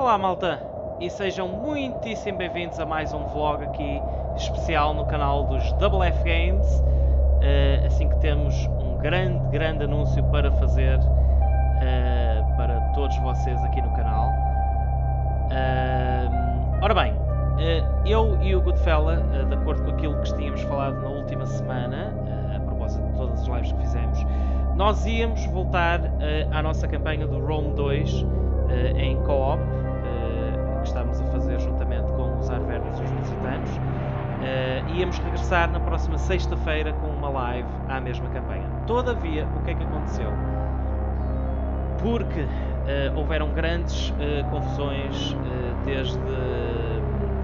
Olá malta e sejam muitíssimo bem-vindos a mais um vlog aqui especial no canal dos Double F Games. Uh, assim que temos um grande, grande anúncio para fazer uh, para todos vocês aqui no canal. Uh, Ora bem, eu e o Goodfella, de acordo com aquilo que tínhamos falado na última semana a propósito de todas as lives que fizemos nós íamos voltar à nossa campanha do Rome 2 em co-op que estamos a fazer juntamente com os Arvernos e os Lusitanos. Uh, íamos regressar na próxima sexta-feira com uma live à mesma campanha. Todavia, o que é que aconteceu? Porque uh, houveram grandes uh, confusões desde,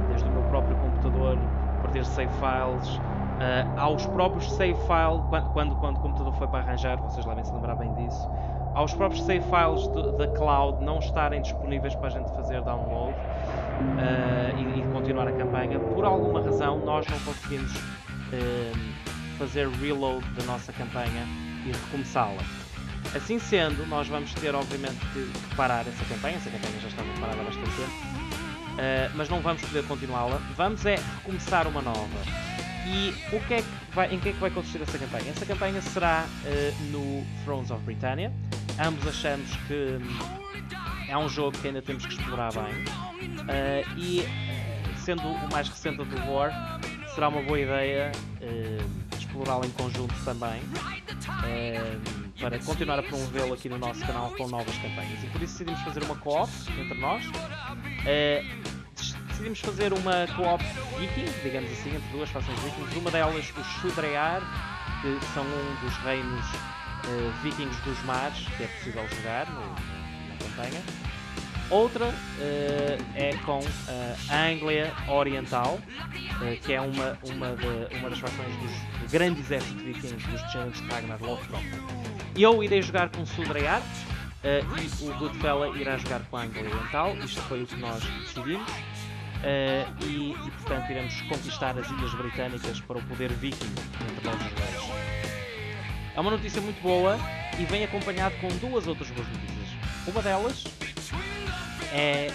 desde o meu próprio computador perder save files, aos próprios save files, quando, quando, quando o computador foi para arranjar, vocês devem se lembrar bem disso, aos próprios save files da cloud não estarem disponíveis para a gente fazer download uh, e, e, continuar a campanha. Por alguma razão, nós não conseguimos uh, fazer reload da nossa campanha e recomeçá-la. Assim sendo, nós vamos ter, obviamente, que parar essa campanha. Essa campanha já estava parada há bastante tempo. Uh, mas não vamos poder continuá-la. Vamos é recomeçar uma nova. E o que é que vai, em que é que vai consistir essa campanha? Essa campanha será uh, no Thrones of Britannia. Ambos achamos que hum, é um jogo que ainda temos que explorar bem. Uh, e sendo o mais recente do War, será uma boa ideia uh, explorá-lo em conjunto também. para continuar a promovê-lo aqui no nosso canal com novas campanhas. E por isso decidimos fazer uma co-op entre nós decidimos fazer uma co-op viking, digamos assim, entre duas fações vikings. Uma delas, os Shudrear, que são um dos reinos uh, vikings dos mares, que é possível jogar no, na campanha. Outra uh, é com uh, a Anglia Oriental, que é uma, uma, de, uma das fações dos grandes exércitos vikings dos Giants de Ragnar Lothbrok. Eu irei jogar com Sudrear, e o Goodfella irá jogar com a Anglia Oriental. Isto foi o que nós decidimos. Uh, e, e, portanto iremos conquistar as Ilhas Britânicas para o poder viking entre nós reis. É uma notícia muito boa e vem acompanhado com duas outras boas notícias. Uma delas é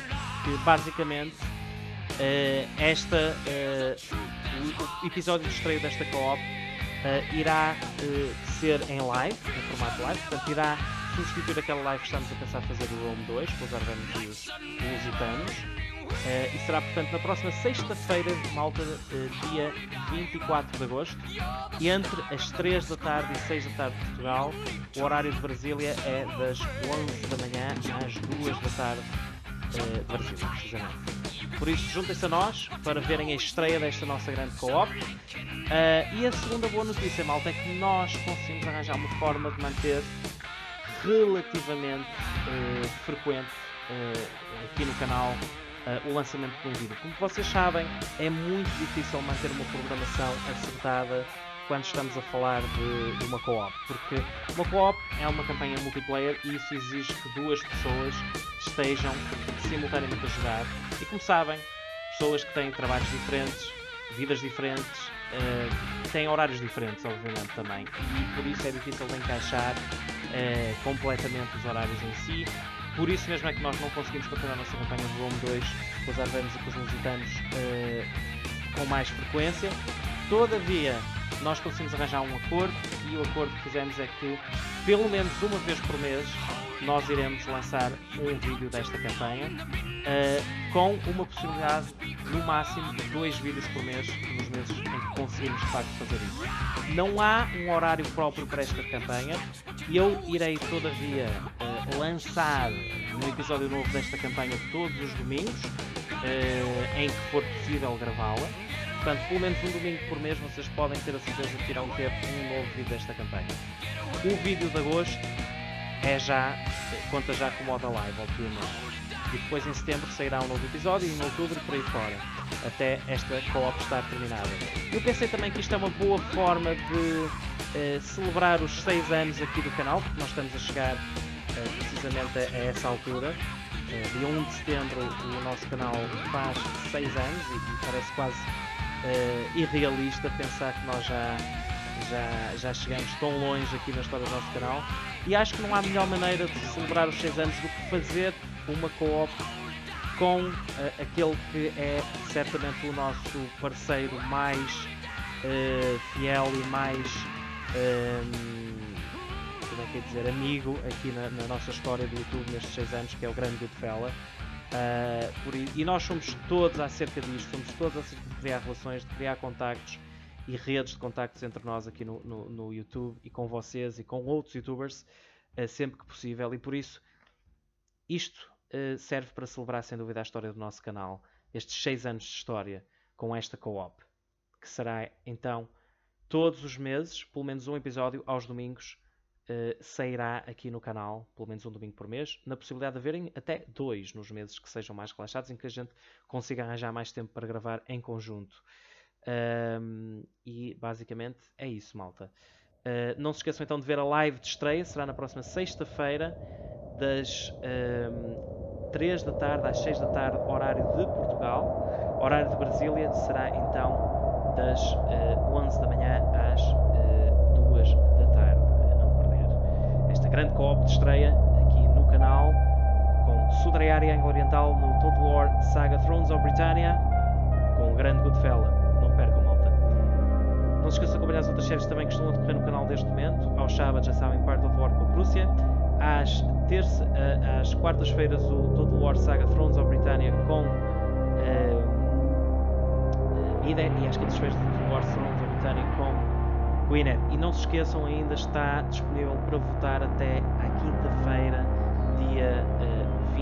que basicamente uh, esta, uh, episódio de estreia desta co-op irá ser em live, em formato live, portanto irá substituir aquela live que estamos a pensar fazer do Rome 2, com os Arvanos e os Lusitanos Uh, e será, portanto, na próxima sexta-feira, malta, uh, dia 24 de agosto, entre as 3 da tarde e 6 da tarde de Portugal. O horário de Brasília é das 11 da manhã às 2 da tarde uh, de Brasília, precisamente. Por isso, juntem-se a nós para verem a estreia desta nossa grande co-op. e a segunda boa notícia, malta, é que nós conseguimos arranjar uma forma de manter relativamente frequente aqui no canal uh, o lançamento de um vídeo. Como vocês sabem, é muito difícil manter uma programação acertada quando estamos a falar de, de uma co-op, porque uma co-op é uma campanha multiplayer e isso exige que duas pessoas estejam simultaneamente a jogar. E como sabem, pessoas que têm trabalhos diferentes, vidas diferentes, uh, têm horários diferentes, obviamente também, e por isso é difícil de encaixar uh, completamente os horários em si por isso mesmo é que nós não conseguimos continuar a nossa campanha de Rome 2 com os Arvanos e com os Lusitanos uh, com mais frequência. Todavia, nós conseguimos arranjar um acordo e o acordo que fizemos é que, pelo menos uma vez por mês, nós iremos lançar um vídeo desta campanha uh, com uma possibilidade, no máximo, de dois vídeos por mês nos meses em que conseguimos de facto fazer isso. Não há um horário próprio para esta campanha eu irei, todavia, lançar um episódio novo desta campanha todos os domingos, uh, em que for possível gravá-la. Portanto, pelo menos um domingo por mês vocês podem ter a certeza de que irão ter um novo vídeo desta campanha. O vídeo de agosto é já, conta já com moda live, obviamente. E depois em setembro sairá um novo episódio e em outubro por aí fora, até esta co-op estar terminada. Eu pensei também que isto é uma boa forma de uh, celebrar os 6 anos aqui do canal, porque nós estamos a chegar precisamente a, essa altura. Uh, dia 1 de setembro o nosso canal faz 6 anos e, parece quase uh, irrealista pensar que nós já, já, já chegamos tão longe aqui na história do nosso canal. E acho que não há melhor maneira de celebrar os 6 anos do que fazer uma co-op com uh, aquele que é certamente o nosso parceiro mais uh, fiel e mais como é que é dizer, amigo aqui na, na, nossa história do YouTube nestes 6 anos, que é o grande Goodfella. Uh, por, e nós somos todos acerca disto, somos todos acerca de criar relações, de criar contactos e redes de contactos entre nós aqui no, no, no YouTube e com vocês e com outros youtubers uh, sempre que possível. E por isso, isto uh, serve para celebrar sem dúvida a história do nosso canal, estes 6 anos de história com esta co-op, que será então todos os meses, pelo menos um episódio aos domingos. Uh, sairá aqui no canal, pelo menos um domingo por mês, na possibilidade de haverem até dois nos meses que sejam mais relaxados, em que a gente consiga arranjar mais tempo para gravar em conjunto. Um, e basicamente é isso, malta. Uh, não se esqueçam então de ver a live de estreia, será na próxima sexta-feira, das um, 3 da tarde às 6 da tarde, horário de Portugal. Horário de Brasília será então das uh, 11 da manhã às uh, 2 da tarde, a não perder. Esta grande co-op de estreia aqui no canal, com Sudrei Angle Oriental no Total War Saga Thrones of Britannia, com o grande Goodfella se esqueça de acompanhar as outras séries também que estão a decorrer no canal deste momento. Aos sábados já sabem Part of War com a Prússia. Às, terça, às quartas-feiras o Total War Saga Thrones of Britannia com uh, Ida e às quintas-feiras Total War Thrones of Britannia com E não se esqueçam, ainda está disponível para votar até à quinta-feira, dia uh,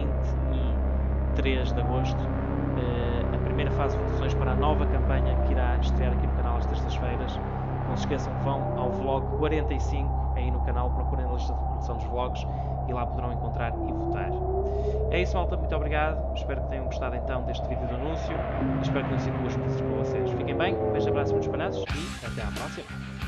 23 de agosto. Uh, a primeira fase de votações para a nova campanha que irá estrear aqui no canal às terças-feiras. Não se esqueçam que vão ao vlog 45 aí no canal, procurem a lista de reprodução dos vlogs e lá poderão encontrar e votar. É isso, malta. Muito obrigado. Espero que tenham gostado então deste vídeo de anúncio espero que tenham sido boas notícias para vocês. Fiquem bem, um beijo, abraço, muitos palhaços e até à próxima.